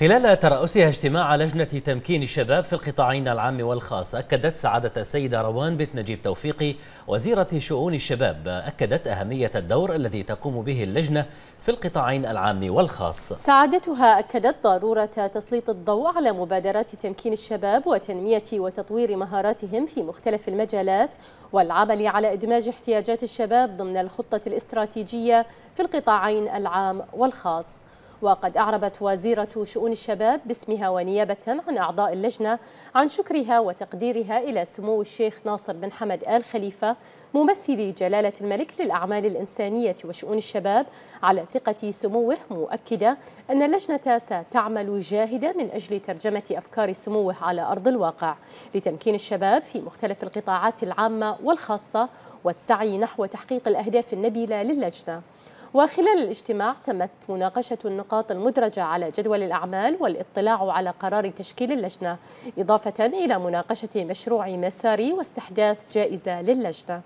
خلال ترأسها اجتماع لجنة تمكين الشباب في القطاعين العام والخاص أكدت سعادة السيدة روان بنت نجيب توفيقي وزيرة شؤون الشباب أكدت أهمية الدور الذي تقوم به اللجنة في القطاعين العام والخاص. سعادتها أكدت ضرورة تسليط الضوء على مبادرات تمكين الشباب وتنمية وتطوير مهاراتهم في مختلف المجالات والعمل على إدماج احتياجات الشباب ضمن الخطة الاستراتيجية في القطاعين العام والخاص. وقد أعربت وزيرة شؤون الشباب باسمها ونيابة عن أعضاء اللجنة عن شكرها وتقديرها إلى سمو الشيخ ناصر بن حمد آل خليفة ممثل جلالة الملك للأعمال الإنسانية وشؤون الشباب على ثقة سموه مؤكدة أن اللجنة ستعمل جاهدة من أجل ترجمة أفكار سموه على أرض الواقع لتمكين الشباب في مختلف القطاعات العامة والخاصة والسعي نحو تحقيق الأهداف النبيلة للجنة. وخلال الاجتماع تمت مناقشة النقاط المدرجة على جدول الأعمال والاطلاع على قرار تشكيل اللجنة إضافة إلى مناقشة مشروع مساري واستحداث جائزة للجنة.